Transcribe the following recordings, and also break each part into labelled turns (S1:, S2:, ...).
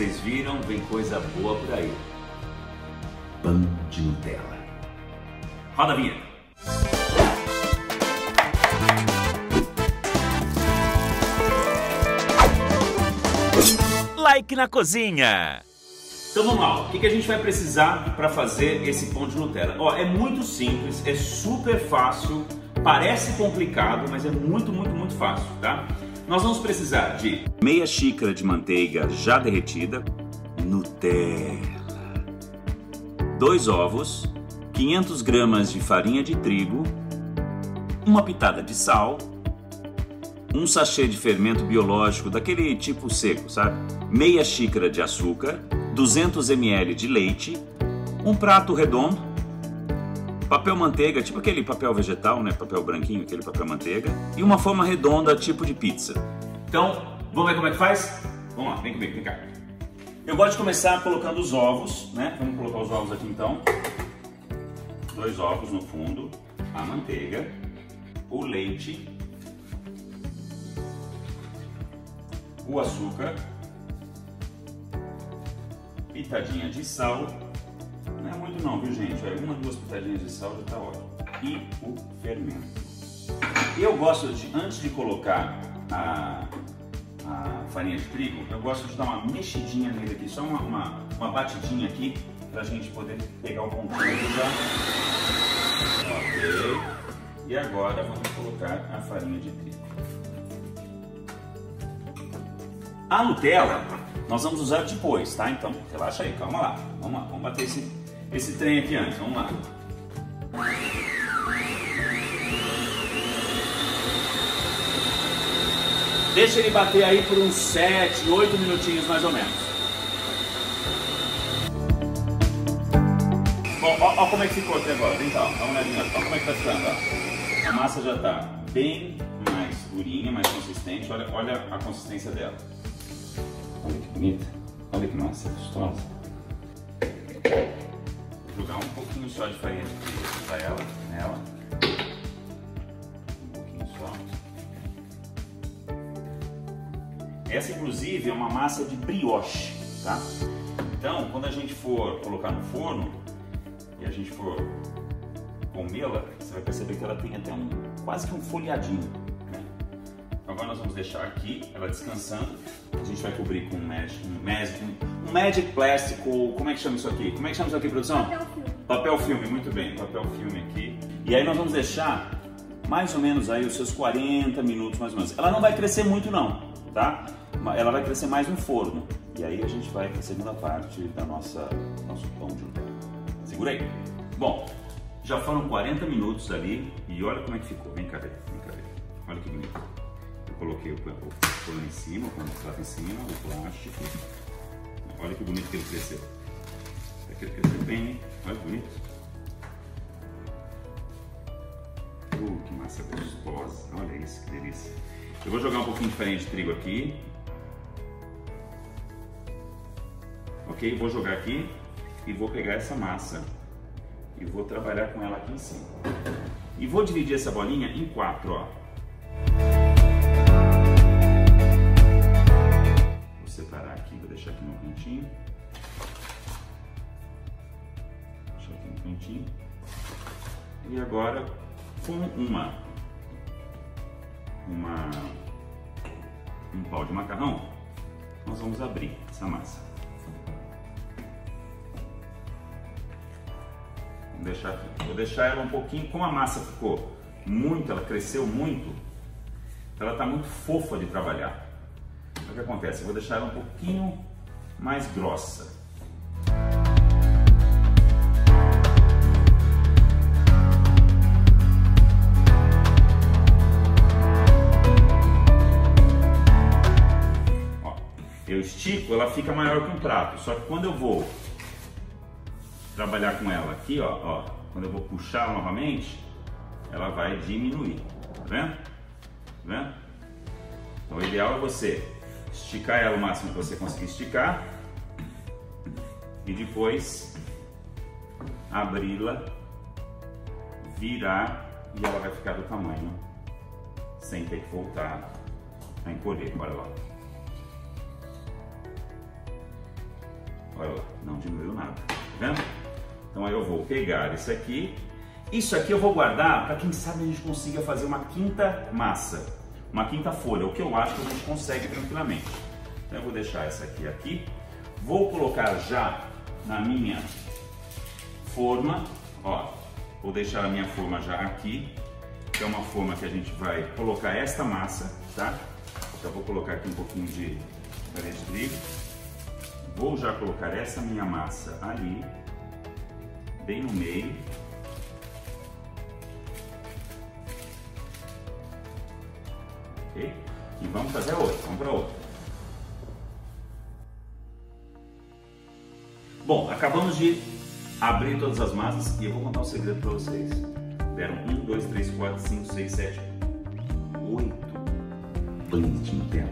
S1: vocês viram, vem coisa boa por aí. Pão de Nutella. Roda a vinheta. Like na cozinha. Então vamos lá, o que, que a gente vai precisar para fazer esse pão de Nutella? Ó, é muito simples, é super fácil, parece complicado, mas é muito, muito, muito fácil, tá? Nós vamos precisar de meia xícara de manteiga já derretida, Nutella, dois ovos, 500 gramas de farinha de trigo, uma pitada de sal, um sachê de fermento biológico daquele tipo seco, sabe? Meia xícara de açúcar, 200 ml de leite, um prato redondo, papel manteiga, tipo aquele papel vegetal, né? Papel branquinho, aquele papel manteiga, e uma forma redonda, tipo de pizza. Então, vamos ver como é que faz? Vamos lá, vem comigo, vem cá. Eu gosto de começar colocando os ovos, né? Vamos colocar os ovos aqui então. Dois ovos no fundo, a manteiga, o leite, o açúcar, pitadinha de sal, muito não, viu gente? Uma, duas pitadinhas de sal já tá ótimo. E o fermento. Eu gosto de, antes de colocar a, a farinha de trigo, eu gosto de dar uma mexidinha nele aqui, só uma, uma, uma batidinha aqui, pra gente poder pegar o pontinho já. Ok. E agora vamos colocar a farinha de trigo. A Nutella nós vamos usar depois, tá? Então relaxa aí, calma lá. Vamos lá, vamos bater esse, esse trem aqui antes, vamos lá. Deixa ele bater aí por uns 7, 8 minutinhos mais ou menos. Bom, ó, ó como é que ficou até agora. Vem cá, dá uma olhadinha. Ó como é que tá ficando, ó. A massa já tá bem mais durinha, mais consistente. Olha, olha a consistência dela. Olha que bonita. Olha que massa gostosa. Jogar um pouquinho só de farinha de ela, nela. Um pouquinho só. Essa, inclusive, é uma massa de brioche, tá? Então, quando a gente for colocar no forno e a gente for comê-la, você vai perceber que ela tem até um quase que um folhadinho. Né? Agora nós vamos deixar aqui ela descansando. A gente vai cobrir com um magic, um magic, um magic plástico. Como é que chama isso aqui? Como é que chama isso aqui, produção?
S2: Papel filme.
S1: Papel filme, muito bem, papel filme aqui. E aí nós vamos deixar mais ou menos aí os seus 40 minutos mais ou menos. Ela não vai crescer muito não, tá? Ela vai crescer mais no forno. E aí a gente vai para a segunda parte da nossa nosso pão de Nutella. Segura aí. Bom, já foram 40 minutos ali e olha como é que ficou. Vem cá ver, vem cá ver. Olha que bonito. Eu coloquei o pano em cima, o prato em cima, o plástico. Olha que bonito que ele cresceu. Aqui ele cresceu bem, hein? Olha que bonito. Uh, que massa gostosa. Olha isso, que delícia. Eu vou jogar um pouquinho farinha de trigo aqui. Ok? Vou jogar aqui e vou pegar essa massa e vou trabalhar com ela aqui em cima. E vou dividir essa bolinha em quatro, ó. Deixar aqui no cantinho. Deixar aqui no cantinho. E agora, com uma, uma, um pau de macarrão, nós vamos abrir essa massa. Vou deixar aqui. Vou deixar ela um pouquinho, como a massa ficou muito, ela cresceu muito, ela está muito fofa de trabalhar. O que acontece? Eu vou deixar ela um pouquinho mais grossa. Ó, eu estico, ela fica maior que um prato. Só que quando eu vou trabalhar com ela aqui, ó, ó, quando eu vou puxar novamente, ela vai diminuir, tá vendo? Tá vendo? Então o ideal é você esticar ela o máximo que você conseguir esticar. E depois abri-la, virar e ela vai ficar do tamanho sem ter que voltar a encolher, olha lá. olha lá, não diminuiu nada, tá vendo? Então aí eu vou pegar isso aqui, isso aqui eu vou guardar para quem sabe a gente consiga fazer uma quinta massa, uma quinta folha, o que eu acho que a gente consegue tranquilamente. Então eu vou deixar essa aqui aqui, vou colocar já na minha forma, ó, vou deixar a minha forma já aqui, que é uma forma que a gente vai colocar esta massa, tá? Já vou colocar aqui um pouquinho de farinha de trigo. Vou já colocar essa minha massa ali, bem no meio. Ok? E vamos fazer outra, vamos para outra. Bom, acabamos de abrir todas as massas e eu vou contar um segredo para vocês. Deram 1, 2, 3, 4, 5, 6, 7, 8 pães de Nutella.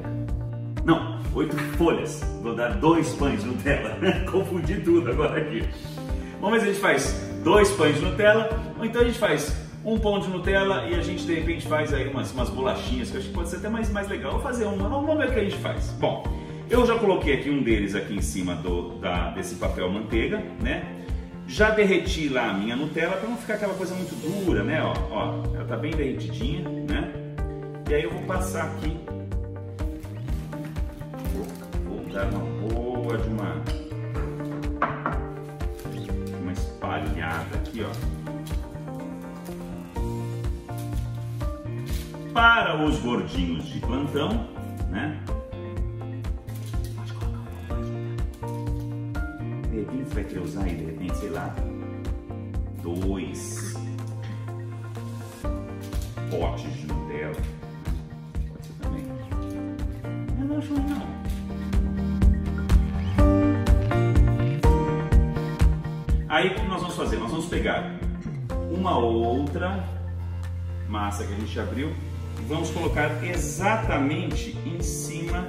S1: Não, 8 folhas. Vou dar dois pães de Nutella. Confundi tudo agora aqui. Ver se a gente faz dois pães de Nutella ou então a gente faz um pão de Nutella e a gente de repente faz aí umas, umas bolachinhas que eu acho que pode ser até mais, mais legal. Fazer uma, vamos ver o que a gente faz. Bom, eu já coloquei aqui um deles aqui em cima do, da, desse papel manteiga, né? Já derreti lá a minha Nutella para não ficar aquela coisa muito dura, né? Ó, ó, ela tá bem derretidinha, né? E aí eu vou passar aqui, vou, vou dar uma boa de uma, uma espalhada aqui, ó. Para os gordinhos de plantão, né? De repente você vai querer usar aí, de repente, sei lá, dois potes de Nutella. Pode ser também. Eu não acho não. Aí o que nós vamos fazer? Nós vamos pegar uma outra massa que a gente abriu vamos colocar exatamente em cima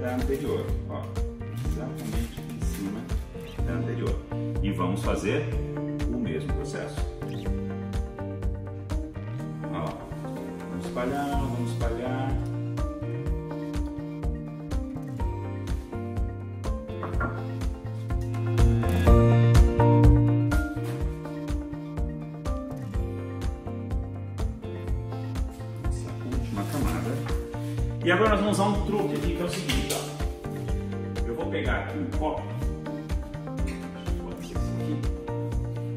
S1: da anterior. Ó, exatamente em cima da anterior. E vamos fazer o mesmo processo. Ó, vamos espalhar, vamos espalhar. Agora nós vamos usar um truque aqui que é o seguinte, ó. Eu vou pegar aqui um copo.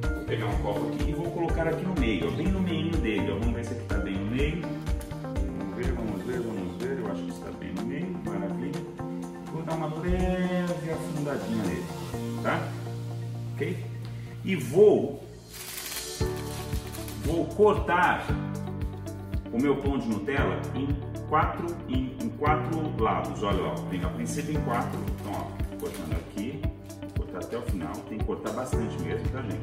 S1: Vou pegar um copo aqui e vou colocar aqui no meio, ó, bem no meio dele. Ó. Vamos ver se aqui está bem no meio. Vamos ver, vamos ver, vamos ver. Eu acho que está bem no meio. Maravilha. Vou dar uma leve afundadinha nele, tá? Ok? E vou, vou cortar o meu pão de Nutella em quatro, em quatro lados. Olha, ó, tem a princípio em quatro. Então, ó, cortando aqui, cortar até o final. Tem que cortar bastante mesmo, tá, gente?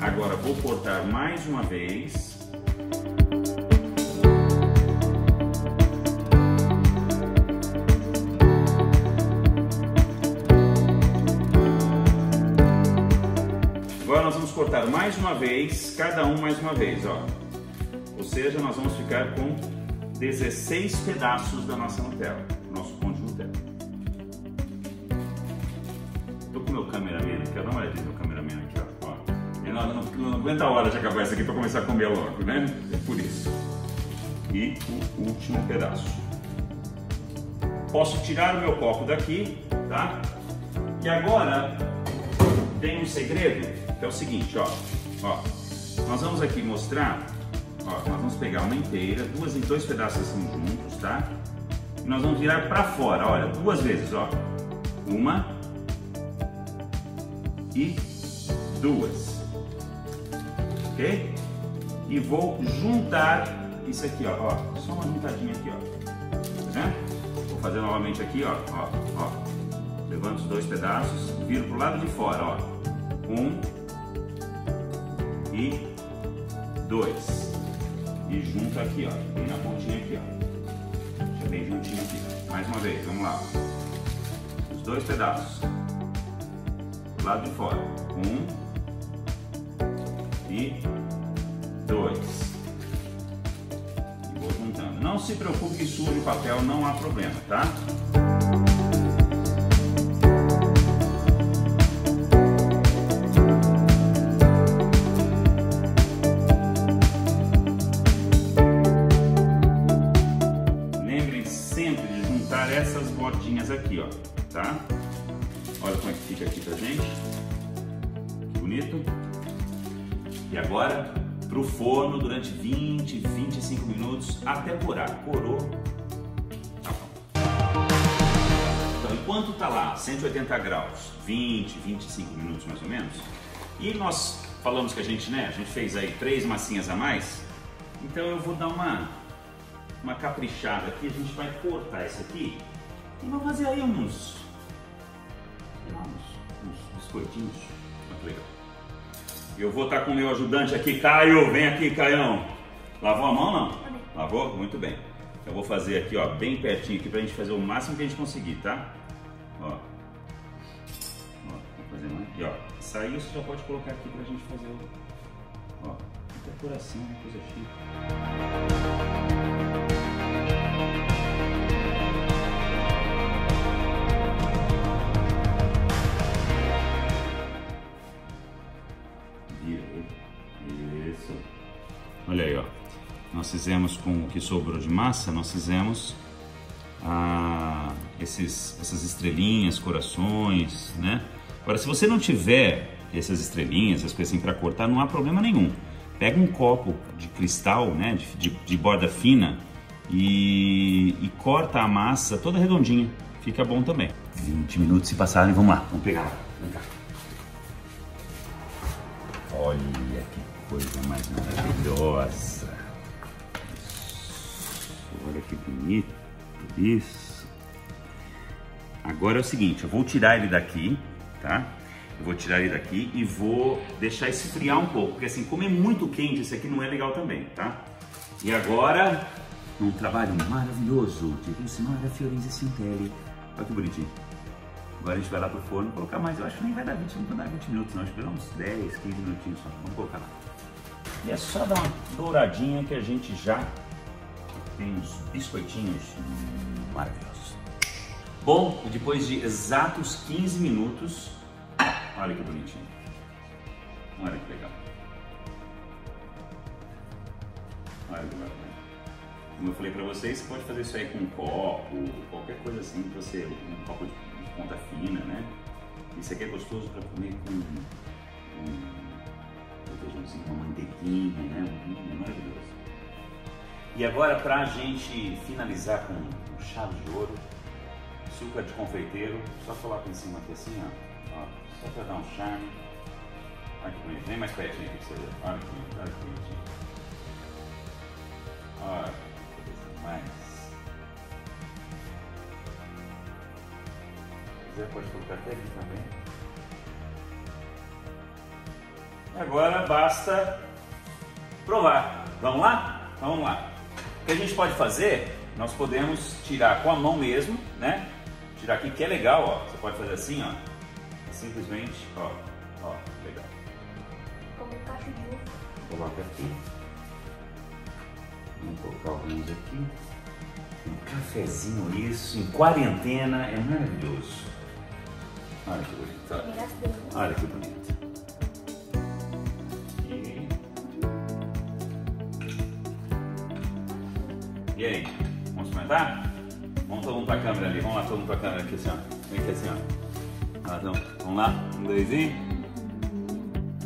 S1: Agora vou cortar mais uma vez. Mais uma vez, cada um mais uma vez, ó. Ou seja, nós vamos ficar com 16 pedaços da nossa Nutella, nosso pão de Nutella. Tô com meu cameraman, quero dar uma olhadinha no cameraman aqui, ó. ó. Ele não, não, não aguenta a hora de acabar isso aqui para começar a comer logo, né? É por isso. E o último pedaço. Posso tirar o meu copo daqui, tá? E agora tem um segredo, que é o seguinte, ó. Ó nós vamos aqui mostrar, ó, nós vamos pegar uma inteira, duas em dois pedaços assim juntos, tá? E nós vamos virar para fora, olha, duas vezes, ó. Uma e duas. Ok? E vou juntar isso aqui, ó, ó. Só uma juntadinha aqui, ó. Tá vendo? Vou fazer novamente aqui, ó, ó, ó. Levanto os dois pedaços, viro pro lado de fora, ó. Um e dois. E junto aqui, ó. Bem na pontinha aqui, ó. Deixa bem juntinho aqui. Mais uma vez, vamos lá. Os dois pedaços. Do lado de fora. Um e dois. se preocupe que suja o papel, não há problema, tá? Essas bordinhas aqui, ó, tá? Olha como é que fica aqui pra gente. Que bonito. E agora para o forno durante 20, 25 minutos até corar. Corou. Tá bom. Então, enquanto tá lá, 180 graus, 20, 25 minutos mais ou menos, e nós falamos que a gente, né, a gente fez aí três massinhas a mais, então eu vou dar uma, uma caprichada aqui, a gente vai cortar isso aqui e vamos fazer aí uns, uns, uns biscoitinhos. Muito legal. Eu vou estar com o meu ajudante aqui, Caio. Vem aqui, Caião. Lavou a mão, não? Lavou? Muito bem. Eu vou fazer aqui, ó, bem pertinho aqui pra gente fazer o máximo que a gente conseguir, tá? Ó. Ó, vou fazer mais. E ó, saiu, você já pode colocar aqui pra gente fazer o... Ó, decoração, coisa chique. Isso. Olha aí, ó. Nós fizemos com o que sobrou de massa, nós fizemos ah, esses, essas estrelinhas, corações, né? Agora, se você não tiver essas estrelinhas, essas coisas assim para cortar, não há problema nenhum. Pega um copo de cristal, né, de, de, de borda fina e, e, corta a massa toda redondinha. Fica bom também. 20 minutos se passarem, vamos lá, vamos pegar. Vem cá. Olha que coisa mais maravilhosa. Olha que bonito isso. Agora é o seguinte, eu vou tirar ele daqui, tá? Eu vou tirar ele daqui e vou deixar esfriar um pouco, porque assim, como é muito quente, isso aqui não é legal também, tá? E agora, um trabalho maravilhoso de Lucimara Fiorenzi Sintelli. Olha que bonitinho. Agora a gente vai lá pro forno colocar mais. Eu acho que nem vai dar 20, não vai dar 20 minutos, não. Dar uns 10, 15 minutinhos só. Vamos colocar lá. E é só dar uma douradinha que a gente já tem uns biscoitinhos maravilhosos. Bom, depois de exatos 15 minutos, olha que bonitinho. Olha que legal. Olha que bacana. Como eu falei pra vocês, você pode fazer isso aí com um copo, qualquer coisa assim, que você, um copo de ponta fina, né? Isso aqui é gostoso para comer com um, assim, uma manteiguinha, né? Um, um maravilhoso. E agora para a gente finalizar com um chave de ouro, açúcar de confeiteiro, só coloca em cima aqui assim, ó, ó só para dar um charme. Olha que bonito, vem mais pertinho aqui pra você ver. Olha que bonito, olha que bonitinho. Olha mais. quiser pode colocar até aqui também. Agora basta provar. Vamos lá? Então, vamos lá. O que a gente pode fazer, nós podemos tirar com a mão mesmo, né? Tirar aqui que é legal, ó. Você pode fazer assim, ó. Simplesmente, ó. Ó, legal.
S2: Como cacho de uva.
S1: Coloca aqui. Vamos colocar alguns aqui. Um cafezinho, isso, em quarentena, é maravilhoso. Olha que bonito. Olha, que bonito. E... aí? Vamos experimentar? Vamos todo mundo pra câmera ali. Vamos lá, todo mundo pra câmera aqui assim, ó. Vem aqui assim, ó. Então, vamos lá? Um, dois e.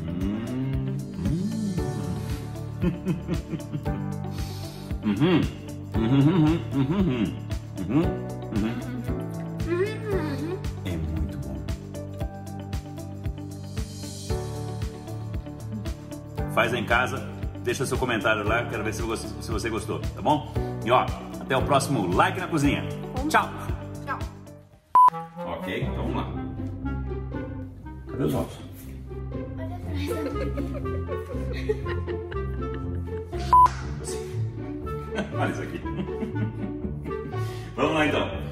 S1: Hum. Uhum. Uhum. Uhum. Uhum. Uhum. Uhum. Faz em casa, deixa seu comentário lá, quero ver se você, se você gostou, tá bom? E ó, até o próximo Like na Cozinha. Tchau!
S2: Tchau!
S1: Ok, então vamos lá. Cadê os outros? Olha isso aqui. Vamos lá então.